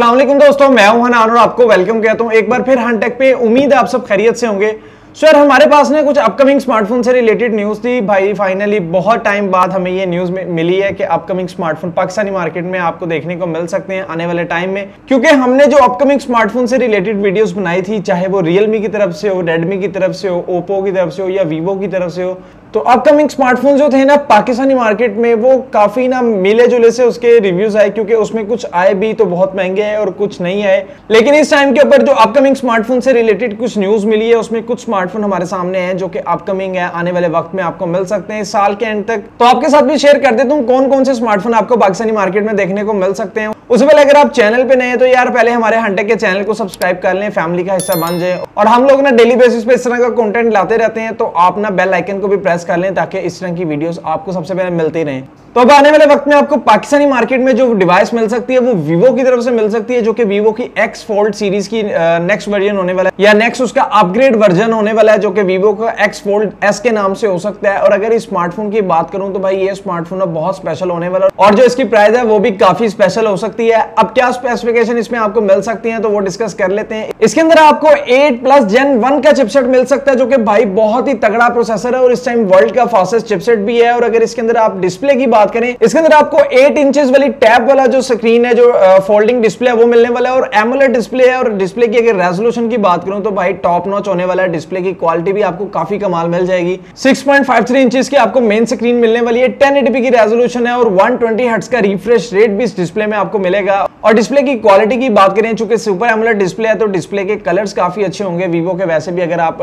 वालेकुम दोस्तों, मैं हूँ हनान और आपको वेलकम कहता हूँ एक बार फिर हनटेक पे। उम्मीद है आप सब खैरियत से होंगे। सर हमारे पास ने कुछ अपकमिंग स्मार्टफ़ोन से रिलेटेड न्यूज़ थी। भाई फाइनली बहुत टाइम बाद हमें ये न्यूज़ मिली है कि अपकमिंग स्मार्टफ़ोन पाकिस्तानी मार्केट में आपको देखने को मिल सकते हैं आने वाले टाइम में। क्योंकि हमने जो अपकमिंग स्मार्टफ़ोन से रिलेटेड वीडियोस बनाई थी, चाहे वो रियलमी की तरफ़ से हो रेडमी की तरफ़ से हो ओप्पो की तरफ़ से हो या वीवो की तरफ़ से हो तो अपकमिंग स्मार्टफ़ोन जो थे ना, पाकिस्तानी मार्केट में वो काफ़ी ना मिले जुले से उसके रिव्यूज़ आए, क्योंकि उसमें कुछ आए भी तो बहुत महँगे हैं और कुछ नहीं आए। लेकिन इस टाइम के ऊपर जो अपकमिंग स्मार्टफ़ोन से रिलेटेड कुछ न्यूज़ मिली है, उसमें कुछ स्मार्टफ़ोन हमारे सामने हैं, जो कि अपकमिंग है, आने वाले वक्त में आपको मिल सकते हैं, साल के एंड तक। तो आपके साथ भी शेयर कर देता हूँ कौन कौन से स्मार्टफ़ोन आपको पाकिस्तानी मार्केट में देखने को मिल सकते हैं। उससे पहले अगर आप चैनल पे नए हैं तो यार पहले हमारे हंटे के चैनल को सब्सक्राइब कर लें फैमिली का हिस्सा बन जाए। और हम लोग ना डेली बेसिस पे इस तरह का कंटेंट लाते रहते हैं तो आप ना बेल आइकन को भी प्रेस कर लें ताकि इस तरह की वीडियोस आपको सबसे पहले मिलती रहें। तो अब आने वाले वक्त में आपको पाकिस्तानी मार्केट में जो डिवाइस मिल सकती है, वो वीवो की तरफ़ से मिल सकती है, जो कि वीवो की एक्स फोल्ड सीरीज़ की नेक्स्ट वर्जन होने वाला है, या नेक्स्ट उसका अपग्रेड वर्जन होने वाला है, जो कि वीवो का एक्स फोल्ड एस के नाम से हो सकता है। और अगर इस स्मार्टफ़ोन की बात करूँ तो भाई ये स्मार्टफ़ोन अब बहुत स्पेशल होने वाला है। और जो इसकी प्राइस है, वो भी काफ़ी स्पेशल हो सकती है। अब क्या स्पेसिफिकेशन इसमें आपको मिल सकती है तो वो डिस्कस कर लेते हैं। इसके अंदर आपको एट प्लस जेन वन का चिपसेट मिल सकता है, जो कि भाई बहुत ही तगड़ा प्रोसेसर है, और इस टाइम वर्ल्ड का फास्टेस्ट चिपसेट भी है। और अगर इसके अंदर आप डिस्प्ले की बात करें, इसके अंदर आपको एट इंचेस वाली टैप वाला जो स्क्रीन है, जो फोल्डिंग डिस्प्ले है, वो मिलने वाला है और एमोलेड डिस्प्ले है। और डिस्प्ले की अगर रेजोल्यूशन की बात करूँ तो भाई टॉप नॉच होने वाला है। डिस्प्ले की क्वालिटी भी आपको काफ़ी कमाल मिल जाएगी। 6.53 इंचेस की आपको मेन स्क्रीन मिलने वाली है। 1080p की रेजोल्यूशन है और वन ट्वेंटी का रिफ्रेश रेट भी इस डिस्प्ले में आपको मिलेगा। और डिस्प्ले की क्वालिटी की बात करें, चूँकि सुपर एमोलेड डिस्प्ले है तो डिस्प्ले के कलर्स काफ़ी अच्छे होंगे। वीवो के वैसे भी अगर आप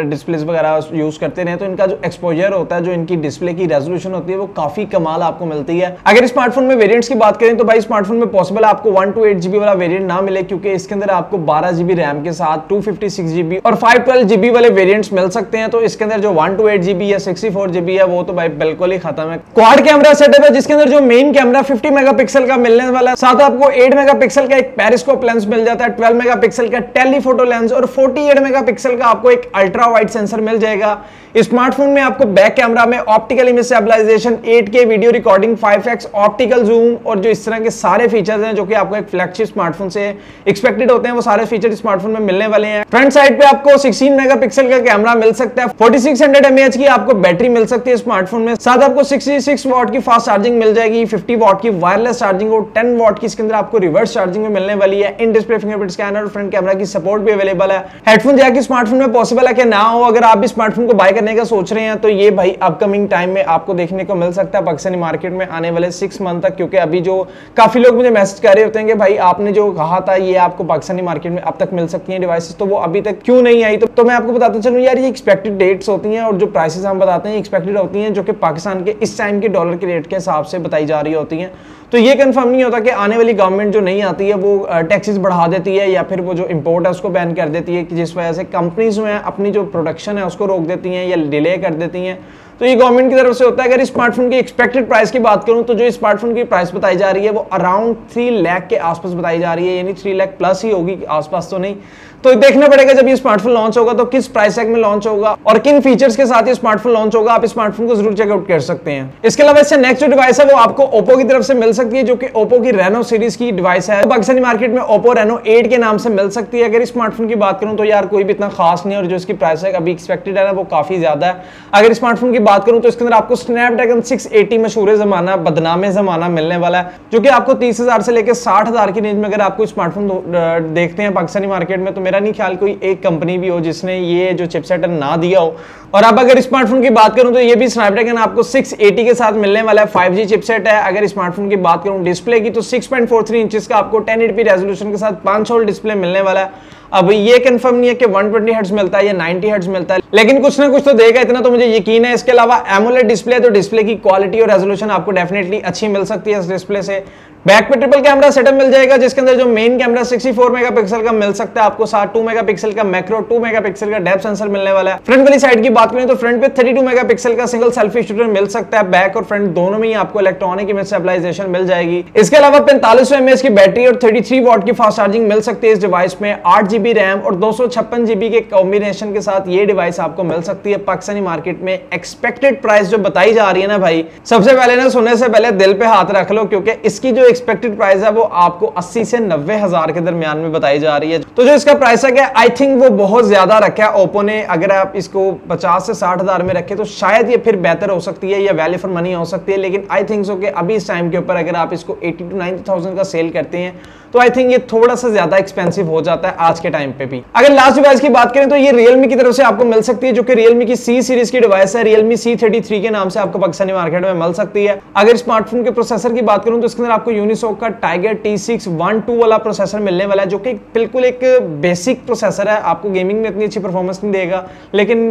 डिस्प्ले वगैरह यूज़ करते रहे तो इनका जो एक्सपोजर होता है, जो इनकी डिस्प्ले की रेजोल्यूशन होती है, वो काफ़ी कमाल आपको मिलती है। अगर स्मार्टफ़ोन में वेरियंट्स की बात करें तो भाई स्मार्टफ़ोन में पॉसिबल आपको वन टू एट जीबी वाला वेरियंट ना मिले, क्योंकि इसके अंदर आपको बारह जीबी रैम के साथ टू फिफ्टी सिक्स जीबी और फाइव ट्वेल्व जीबी वाले वेरियंट्स मिल सकते हैं। तो इसके अंदर जो वन टू एट जीबी या सिक्सटी फोर जीबी है, वो तो भाई बिल्कुल ही खत्म है। क्वाड कैमरा सेटअप है, जिसके अंदर जो मेन कैमरा फिफ्टी मेगापिक्सल का मिलने वाला है। साथ आपको एट मेगापिक्सल का एक पेरिस्कोप लेंस मिल जाता है ट्वेल्व मेगापिक्सल का टेलीफोटो लेंस और फोर्टी एट मेगापिक्सल का आपको एक अल्ट्रा वाइड सेंसर मिल जाएगा। स्मार्टफ़ोन में आपको बैक कैमरा में optical image stabilisation 8K video recording 5x optical zoom और जो इस तरह के सारे फीचर्स हैं जो कि आपको एक फ्लैगशिप स्मार्टफ़ोन से एक्सपेक्टेड होते हैं, वो सारे फीचर स्मार्टफ़ोन में मिलने वाले हैं। फ्रंट साइड पे आपको 16 मेगापिक्सल का कैमरा मिल सकता है फोर्टी 4600 mAh की आपको बैटरी मिल सकती है स्मार्टफ़ोन में। साथ आपको 66 वॉट की फास्ट चार्जिंग मिल जाएगी 50 वॉट की वायरलेस चार्जिंग और 10 वॉट की इसके अंदर आपको रिवर्स चार्जिंग में मिलने वाली है। इन डिस्प्ले फिंगरप्रिंट स्कैनर और फ्रंट कैमरा की सपोर्ट भी अवेलेबल है। हेडफोन जैक स्मार्टफ़ोन में पॉसिबल है कि ना हो अगर आप भी स्मार्टफ़ोन को बाय करने का सोच रहे हैं तो ये भाई अपकमिंग टाइम में आपको देखने को मिल सकता है पाकिस्तानी मार्केट में आने वाले सिक्स मंथ तक क्योंकि अभी जो काफ़ी लोग मुझे मैसेज कर रहे होते हैं कि भाई आपने जो कहा था ये आपको पाकिस्तानी मार्केट में अब तक मिल सकती है डिवाइसेस तो वो अभी तक क्यों नहीं आई? तो, तो मैं आपको बताता चलूँ यार ये एक्सपेक्टेड डेट्स होती हैं और जो प्राइसेस हम बताते हैं एक्सपेक्टेड होती हैं जो कि पाकिस्तान के इस टाइम के डॉलर के रेट के हिसाब से बताई जा रही होती हैं। तो ये कंफर्म नहीं होता कि आने वाली गवर्नमेंट जो नहीं आती है, वो टैक्सेस बढ़ा देती है या फिर वो जो इंपोर्ट है, उसको बैन कर देती है कि जिस वजह से कंपनीज़ जो है, अपनी जो प्रोडक्शन है, उसको रोक देती हैं या डिले कर देती हैं। तो ये गवर्नमेंट की तरफ़ से होता है। अगर स्मार्टफ़ोन की एक्सपेक्टेड प्राइस की बात करूँ तो जो स्मार्टफ़ोन की प्राइस बताई जा रही है, वो अराउंड थ्री लाख के आसपास बताई जा रही है, यानी थ्री लाख प्लस ही होगी, आसपास तो नहीं। तो देखना पड़ेगा जब ये स्मार्टफ़ोन लॉन्च होगा तो किस प्राइस में लॉन्च होगा और किन फीचर्स के साथ ये स्मार्टफ़ोन लॉन्च होगा, आप स्मार्टफ़ोन को ज़रूर चेकआउट कर सकते हैं। इसके अलावा इससे नेक्स्ट जो डिवाइस है, वो आपको ओप्पो की तरफ़ से मिल सकती है, जो कि ओप्पो की रेनो सीरीज़ की डिवाइस है। तो पाकिस्तानी मार्केट में ओप्पो रेनो एट के नाम से मिल सकती है। अगर स्मार्टफ़ोन की बात करूँ तो यार कोई भी इतना खास नहीं और जो इसकी प्राइस है, अभी एक्सपेक्टेड है ना, वो काफ़ी ज़्यादा है। अगर स्मार्टफ़ोन की बात करूँ तो इसके अंदर आपको स्नैपड्रैगन 680 मशहूर जमाना, बदनामे जमाना मिलने वाला है, जो कि आपको तीस से लेकर साठ की रेंज में अगर आपको स्मार्टफ़ोन देखते हैं पाकिस्तानी मार्केट में तो मेरा नहीं ख्याल कोई एक कंपनी भी हो जिसने ये जो चिपसेट ना दिया हो। और अब अगर स्मार्टफ़ोन की बात करूँ तो ये भी स्नैपड्रैगन आपको 680 के साथ मिलने वाला है 5G चिपसेट है। अगर स्मार्टफ़ोन की बात करूँ डिस्प्ले की तो 6.43 इंचेस का आपको 1080p रेजोल्यूशन के साथ 5 होल डिस्प्ले मिलने वाला है। अब ये कंफर्म नहीं है कि 120 हर्ट्ज मिलता है या 90 हर्ट्ज मिलता है, लेकिन कुछ ना कुछ तो देगा, इतना तो मुझे यकीन है। इसके अलावा एमोलेड डिस्प्ले तो डिस्प्ले की क्वालिटी और रेजोल्यूशन आपको डेफिनेटली अच्छी मिल सकती है इस डिस्प्ले से। बैक पे ट्रिपल कैमरा सेटअप मिल जाएगा, जिसके अंदर जो मेन कैमरा 64 मेगापिक्सल का मिल सकता है, आपको साथ 2 मेगापिक्सल का मैक्रो 2 मेगापिक्सल का डेप्थ सेंसर मिलने वाला है। फ्रंट वाली साइड की बात करें तो फ्रंट पे 32 मेगापिक्सल का सिंगल सेल्फी शूटर मिल सकता है। बैक और फ्रंट दोनों में ही आपको इलेक्ट्रॉनिक इमेज स्टेबलाइजेशन मिल जाएगी। इसके अलावा पैंतालीस की बैटरी और थर्टी थ्री की फास्ट चार्जिंग मिल सकती है इस डिवाइस में। आठ जीबी रैम और दो जीबी के कॉम्बिनेशन के साथ ये डिवाइस आपको मिल सकती है पाकिस्तानी मार्केट में एक्सपेक्टेड प्राइस जो बताई जा रही है ना भाई, सबसे पहले ना सुनने से पहले दिल पे हाथ रख लो, क्योंकि इसकी जो एक्सपेक्टेड प्राइस है वो आपको 80 से नब्बे हज़ार के दरमियान में बताई जा रही है। तो जो इसका प्राइस है आई थिंक वो बहुत ज़्यादा रखा है। ओप्पो ने अगर आप इसको पचास से साठ हज़ार में रखे तो शायद ये फिर बेहतर हो सकती है या वैल्यू फॉर मनी हो सकती है। लेकिन आई थिंक सो कि अभी इस टाइम के ऊपर अगर आप इसको एटी टू नाइनटी थाउज़ेंड का सेल करते हैं तो आई थिंक ये थोड़ा सा ज़्यादा एक्सपेंसिव हो जाता है। आज के टाइम पे भी। अगर लास्ट डिवाइस की बात करें तो ये रियलमी की तरफ़ से आपको मिल सकती है, जो कि रियलमी की सी सीरीज़ की डिवाइस है। रियलमी सी थर्टी थ्री के नाम से आपको पाकिस्तानी मार्केट में मिल सकती है। अगर स्मार्टफ़ोन के प्रोसेसर की बात करूँ तो इसके अंदर आपको यूनिसोक का Tiger T six one two वाला प्रोसेसर मिलने वाला है, जो कि बिल्कुल एक बेसिक प्रोसेसर है। आपको गेमिंग में इतनी अच्छी परफॉर्मेंस नहीं देगा, लेकिन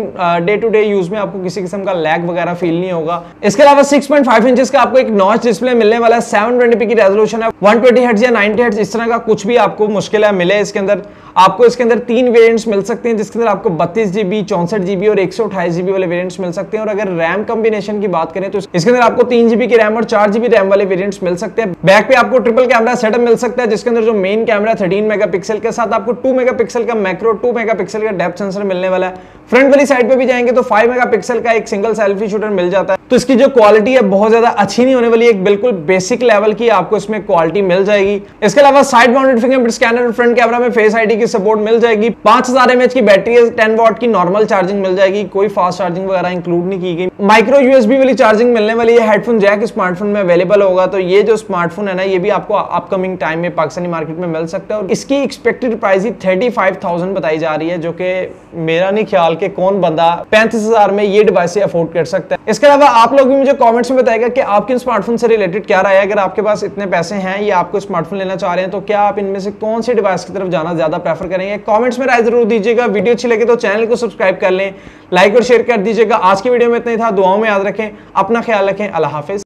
डे टू डे यूज़ में आपको किसी किस्म का लैग वगैरह फील नहीं होगा। इसके अलावा सिक्स पॉइंट फाइव इंचेस का आपको एक नॉच डिस्प्ले मिलने वाला है। सेवन ट्वेंटी की रेजोल्यूशन है। वन ट्वेंटी या नाइनटी हर्ट्ज इस तरह का कुछ भी आपको मुश्किल है, मिले इसके अंदर। आपको इसके अंदर तीन वेरिएंट्स मिल सकते हैं, जिसके अंदर आपको बत्तीस जीबी चौसठ जीबी और एक सौ जीबी वाले वेरिएंट्स मिल सकते हैं। और अगर रैम कॉम्बिनेशन की बात करें तो इसके अंदर आपको तीन जीबी की रैम और चार जीबी रैम वाले वेरिएंट्स मिल सकते हैं। बैक पे आपको ट्रिपल कैमरा सेटअप मिल सकता है, जिसके अंदर जो मेन कैमरा थर्टीन मेगा के साथ आपको टू मेगा का मैक्रो टू मेगा का डेप्थ सेंसर मिलने वाला है। फ्रंट वाली साइड पे भी जाएँगे तो फाइव मेगा का एक सिंगल सेल्फी शूटर मिल जाता है। तो इसकी जो क्वालिटी है, बहुत ज़्यादा अच्छी नहीं होने वाली, एक बिल्कुल बेसिक लेवल की आपको इसमें क्वालिटी मिल जाएगी। इसके अलावा side mounted fingerprint scanner front camera में फेस आईडी की सपोर्ट मिल जाएगी। पाँच हज़ार एमएच की बैटरी है टेन वॉट की नॉर्मल चार्जिंग मिल जाएगी। कोई फास्ट चार्जिंग वगैरह इंक्लूड नहीं की गई। माइक्रो यूएसबी वाली चार्जिंग मिलने वाली है। हेडफोन जैक स्मार्टफ़ोन में अवेलेबल होगा। तो ये जो स्मार्टफ़ोन है ना, ये भी आपको अपकमिंग टाइम में पाकिस्तानी मार्केट में मिल सकता है। और इसकी एक्सपेक्टेड प्राइस ही थर्टी फाइव थाउज़ेंड बताई जा रही है, जो कि मेरा नहीं ख्याल के कौन बंदा पैंतीस हज़ार में ये डिवाइस अफोर्ड कर सकता है। इसके अलावा आप लोग भी मुझे कमेंट्स में बताएगा कि आपके स्मार्टफ़ोन से रिलेटेड क्या रहा है। अगर आपके पास इतने पैसे हैं, या आपको स्मार्टफ़ोन लेना चाह रहे हैं तो क्या आप इनमें से कौन से डिवाइस की तरफ़ जाना ज़्यादा प्रेफर करेंगे? कमेंट्स में राय ज़रूर दीजिएगा। वीडियो अच्छी लगे तो चैनल को सब्सक्राइब कर लें लाइक और शेयर कर दीजिएगा। आज की वीडियो में इतना ही था। दुआओं में याद रखें, अपना ख्याल रखें। अल्लाह हाफिज।